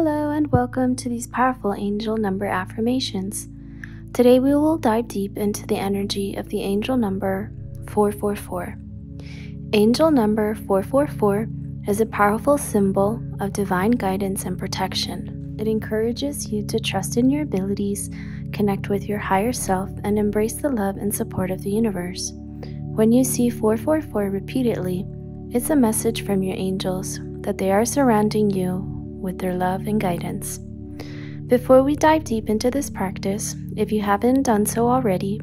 Hello, and welcome to these powerful angel number affirmations. Today, we will dive deep into the energy of the angel number 444. Angel number 444 is a powerful symbol of divine guidance and protection. It encourages you to trust in your abilities, connect with your higher self, and embrace the love and support of the universe. When you see 444 repeatedly, it's a message from your angels that they are surrounding you with their love and guidance. Before we dive deep into this practice, if you haven't done so already,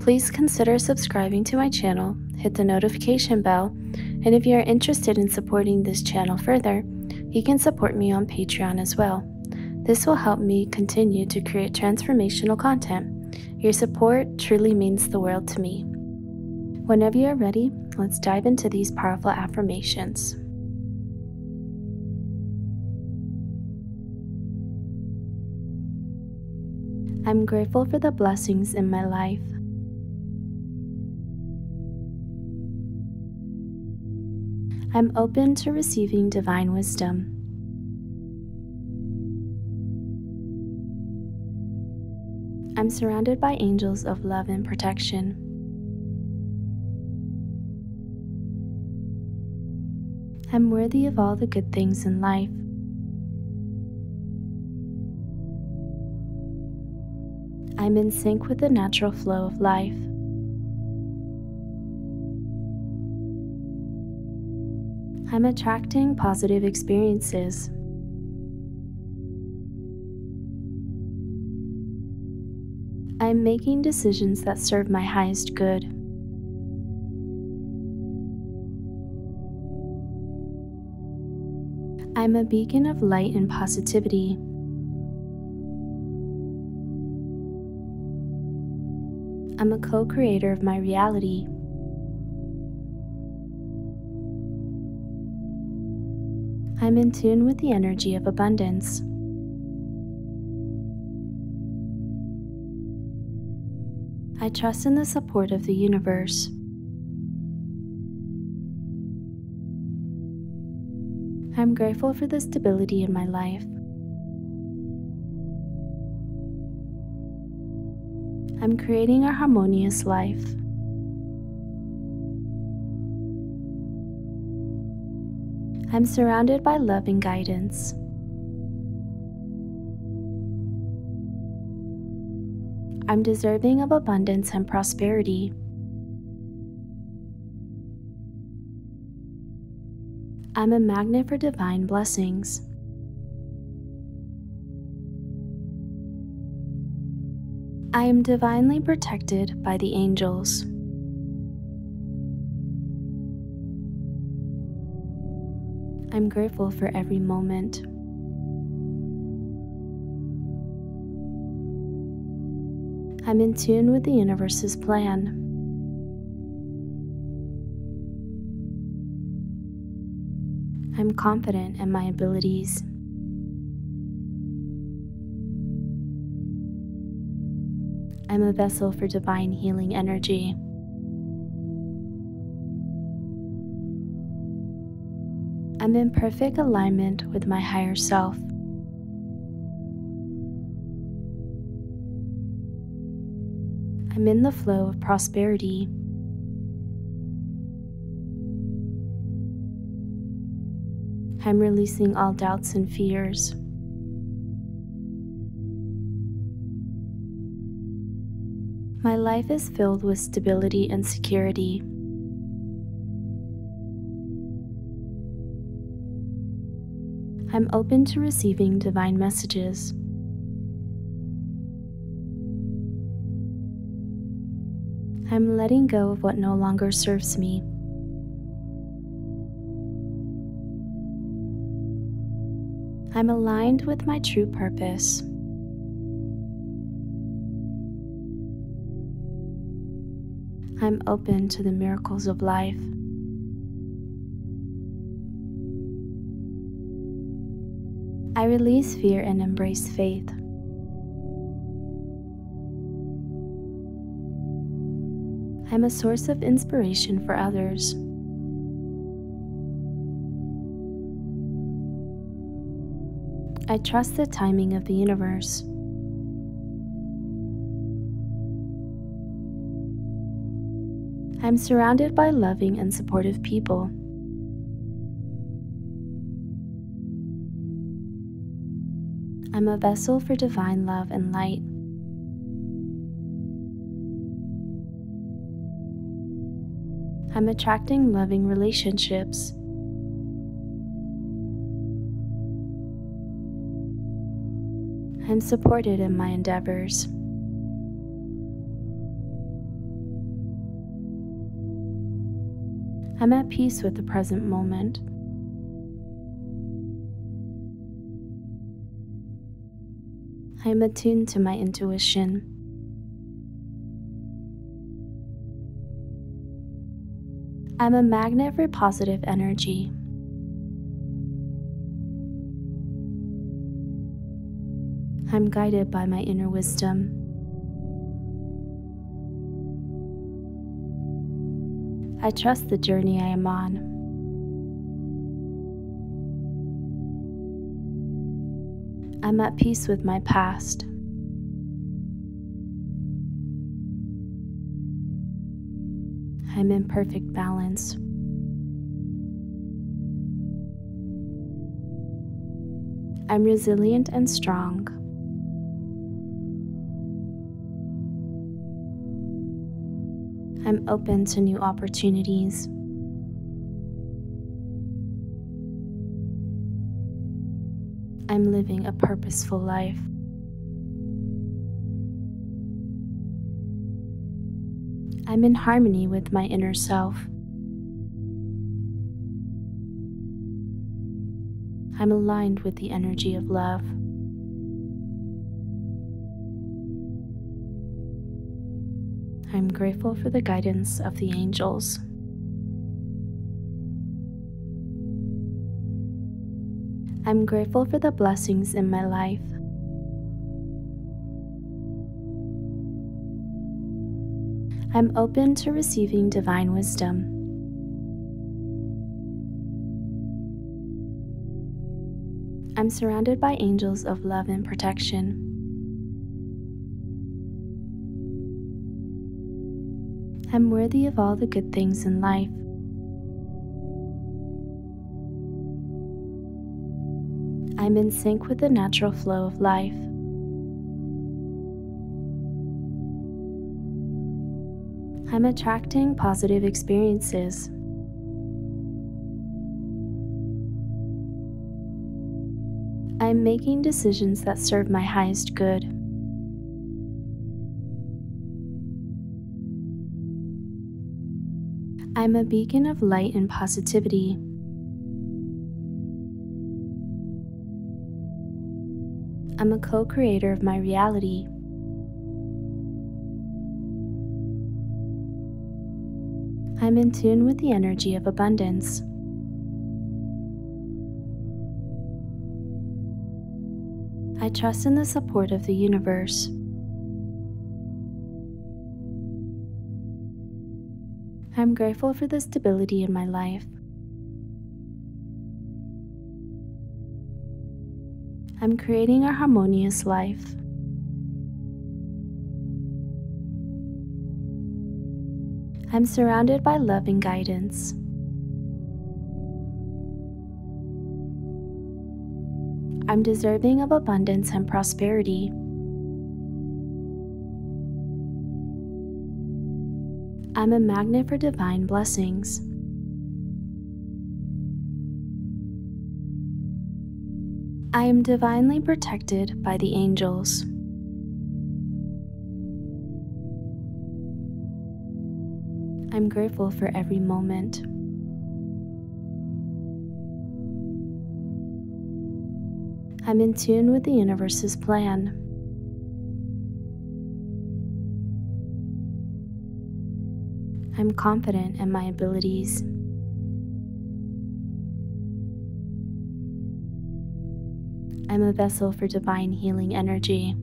please consider subscribing to my channel, hit the notification bell, and if you are interested in supporting this channel further, you can support me on Patreon as well. This will help me continue to create transformational content. Your support truly means the world to me. Whenever you are ready, let's dive into these powerful affirmations. I'm grateful for the blessings in my life. I'm open to receiving divine wisdom. I'm surrounded by angels of love and protection. I'm worthy of all the good things in life. I'm in sync with the natural flow of life. I'm attracting positive experiences. I'm making decisions that serve my highest good. I'm a beacon of light and positivity. I'm a co creator of my reality. I'm in tune with the energy of abundance. I trust in the support of the universe. I'm grateful for the stability in my life. I'm creating a harmonious life. I'm surrounded by love and guidance. I'm deserving of abundance and prosperity. I'm a magnet for divine blessings. I am divinely protected by the angels. I'm grateful for every moment. I'm in tune with the universe's plan. I'm confident in my abilities. I'm a vessel for divine healing energy. I'm in perfect alignment with my higher self. I'm in the flow of prosperity. I'm releasing all doubts and fears. My life is filled with stability and security. I'm open to receiving divine messages. I'm letting go of what no longer serves me. I'm aligned with my true purpose. I'm open to the miracles of life. I release fear and embrace faith. I'm a source of inspiration for others. I trust the timing of the universe. I'm surrounded by loving and supportive people. I'm a vessel for divine love and light. I'm attracting loving relationships. I'm supported in my endeavors. I'm at peace with the present moment. I am attuned to my intuition. I'm a magnet for positive energy. I'm guided by my inner wisdom. I trust the journey I am on. I'm at peace with my past. I'm in perfect balance. I'm resilient and strong. I'm open to new opportunities. I'm living a purposeful life. I'm in harmony with my inner self. I'm aligned with the energy of love. I'm grateful for the guidance of the angels. I'm grateful for the blessings in my life. I'm open to receiving divine wisdom. I'm surrounded by angels of love and protection. I'm worthy of all the good things in life. I'm in sync with the natural flow of life. I'm attracting positive experiences. I'm making decisions that serve my highest good. I'm a beacon of light and positivity. I'm a co creator of my reality. I'm in tune with the energy of abundance. I trust in the support of the universe. I'm grateful for the stability in my life. I'm creating a harmonious life. I'm surrounded by love and guidance. I'm deserving of abundance and prosperity. I'm a magnet for divine blessings. I am divinely protected by the angels. I'm grateful for every moment. I'm in tune with the universe's plan. I'm confident in my abilities. I'm a vessel for divine healing energy.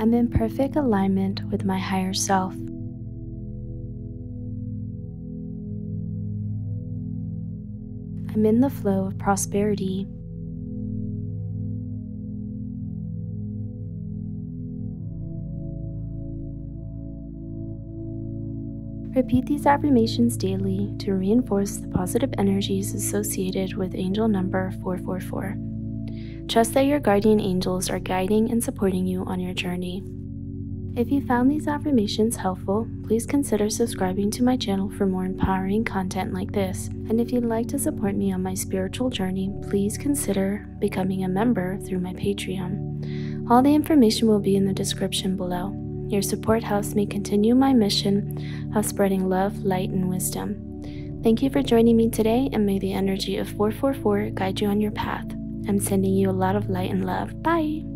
I'm in perfect alignment with my higher self. I'm in the flow of prosperity. Repeat these affirmations daily to reinforce the positive energies associated with angel number 444. Trust that your guardian angels are guiding and supporting you on your journey. If you found these affirmations helpful, please consider subscribing to my channel for more empowering content like this. And if you'd like to support me on my spiritual journey, please consider becoming a member through my Patreon. All the information will be in the description below. Your support helps me continue my mission of spreading love, light, and wisdom. Thank you for joining me today, and may the energy of 444 guide you on your path. I'm sending you a lot of light and love. Bye.